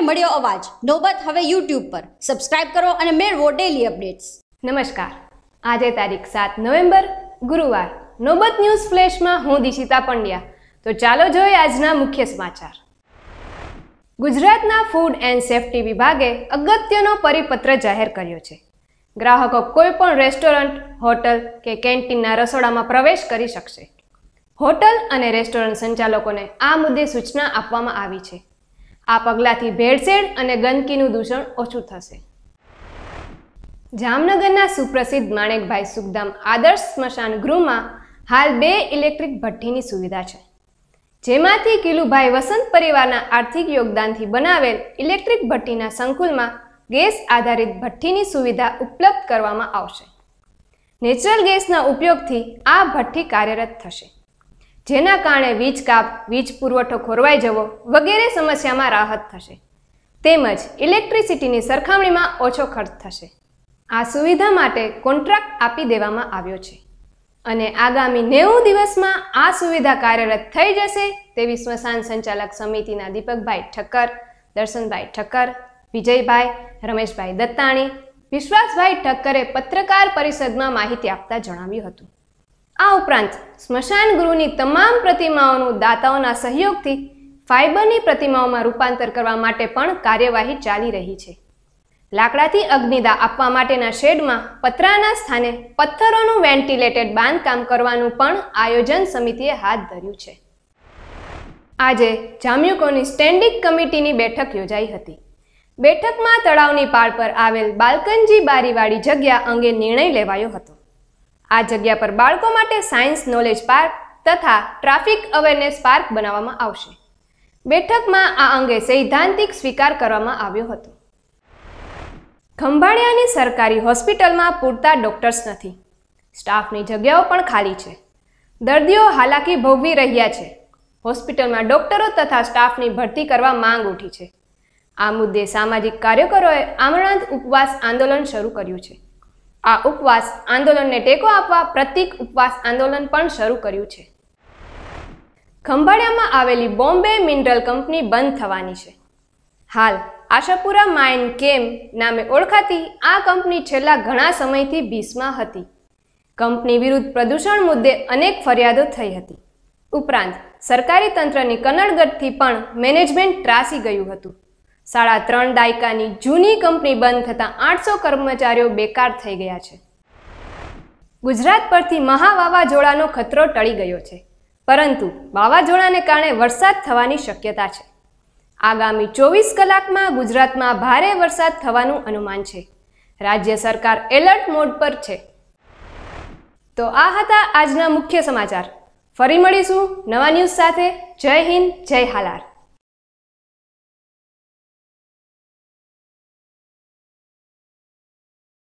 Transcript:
મળ્યો અવાજ. નોબત હવે યુટ્યુબ પર. સબસ્ક્રાઇબ કરો અને મેળવો ડેલી અપડેટ્સ નમસ્કાર. આજે તારીખ સાત નવેમ્બર, ગુરુવાર. નોબત ન્યૂઝ ફ્લેશમાં હું દિશિતા પંડ્યા. તો ચાલો જોઈએ આજના મુખ્ય સમાચાર. ગુજરાતના ફૂડ એન્ડ સેફ્ટી વિભાગે અગત્યનો પરિપત્ર જાહેર કર્યો છે. ગ્રાહકો કોઈપણ રેસ્ટોરન્ટ, હોટલ કે કેન્ટીનના રસોડામાં પ્રવેશ કરી શકશે. હોટલ અને રેસ્ટોરન્ટ સંચાલકોને આ મુદ્દે સૂચના આપવામાં આવી છે. આ પગલાંથી ભેળસેળ અને ગંદકીનું દૂષણ ઓછું થશે. જામનગરના સુપ્રસિદ્ધ માણેકભાઈ સુખધામ આદર્શ સ્મશાન ગૃહમાં હાલ બે ઇલેક્ટ્રિક ભઠ્ઠીની સુવિધા છે. જેમાંથી કિલુભાઈ વસંત પરિવારના આર્થિક યોગદાનથી બનાવેલ ઇલેક્ટ્રિક ભઠ્ઠીના સંકુલમાં ગેસ આધારિત ભઠ્ઠીની સુવિધા ઉપલબ્ધ કરવામાં આવશે. નેચરલ ગેસના ઉપયોગથી આ ભઠ્ઠી કાર્યરત થશે. જેના કારણે વીજ કાપ, વીજ પુરવઠો ખોરવાઈ જવો વગેરે સમસ્યામાં રાહત થશે. તેમજ ઇલેક્ટ્રિસિટીની સરખામણીમાં ઓછો ખર્ચ થશે. આ સુવિધા માટે કોન્ટ્રાક્ટ આપી દેવામાં આવ્યો છે. અને આગામી નેવું દિવસમાં આ સુવિધા કાર્યરત થઈ જશે તેવી સ્મશાન સંચાલક સમિતિના દીપકભાઈ ઠક્કર, દર્શનભાઈ ઠક્કર, વિજયભાઈ, રમેશભાઈ દત્તાણી, વિશ્વાસભાઈ ઠક્કરે પત્રકાર પરિષદમાં માહિતી આપતા જણાવ્યું હતું. આ ઉપરાંત સ્મશાન ગૃહની તમામ પ્રતિમાઓનું દાતાઓના સહયોગથી ફાઇબરની પ્રતિમાઓમાં રૂપાંતર કરવા માટે પણ કાર્યવાહી ચાલી રહી છે. લાકડાથી અગ્નિદા આપવા માટેના શેડમાં પતરાના સ્થાને પથ્થરોનું વેન્ટિલેટેડ બાંધકામ કરવાનું પણ આયોજન સમિતિએ હાથ ધર્યું છે. આજે જામ્યુકોની સ્ટેન્ડિંગ કમિટીની બેઠક યોજાઈ હતી. બેઠકમાં તળાવની પાળ પર આવેલ બાલ્કનજી બારીવાળી જગ્યા અંગે નિર્ણય લેવાયો હતો. આ જગ્યા પર બાળકો માટે સાયન્સ નોલેજ પાર્ક તથા ટ્રાફિક અવેરનેસ પાર્ક બનાવવામાં આવશે. બેઠકમાં આ અંગે સૈદ્ધાંતિક સ્વીકાર કરવામાં આવ્યો હતો. ખંભાળિયાની સરકારી હોસ્પિટલમાં પૂરતા ડોક્ટર્સ નથી. સ્ટાફની જગ્યાઓ પણ ખાલી છે. દર્દીઓ હાલાકી ભોગવી રહ્યા છે. હોસ્પિટલમાં ડોક્ટરો તથા સ્ટાફની ભરતી કરવા માંગ ઉઠી છે. આ મુદ્દે સામાજિક કાર્યકરોએ આમરણાંત ઉપવાસ આંદોલન શરૂ કર્યું છે. આ ઉપવાસ આંદોલનને ટેકો આપવા પ્રતિક ઉપવાસ આંદોલન પણ શરૂ કર્યું છે. ખંભાળિયામાં આવેલી બોમ્બે મિનરલ કંપની બંધ થવાની છે. હાલ, આશાપુરા માઇન કેમ નામે ઓળખાતી આ કંપની છેલ્લા ઘણા સમયથી ભીસમાં હતી. કંપની વિરુદ્ધ પ્રદૂષણ મુદ્દે અનેક ફરિયાદો થઈ હતી. ઉપરાંત, સરકારી તંત્રની કનડગતથી પણ મેનેજમેન્ટ ત્રાસી ગયું હતું. સાડા ત્રણ દાયકાની જૂની કંપની બંધ થતાં આઠસો કર્મચારીઓ બેકાર થઈ ગયા છે. ગુજરાત પરથી મહા વાવાઝોડાનો ખતરો ટળી ગયો છે. પરંતુ વાવાઝોડાને કારણે વરસાદ થવાની શક્યતા છે. આગામી ચોવીસ કલાકમાં ગુજરાતમાં ભારે વરસાદ થવાનું અનુમાન છે. રાજ્ય સરકાર એલર્ટ મોડ પર છે. તો આ હતા આજના મુખ્ય સમાચાર. ફરી મળીશું નવા ન્યૂઝ સાથે. જય હિન્દ, જય હાલાર.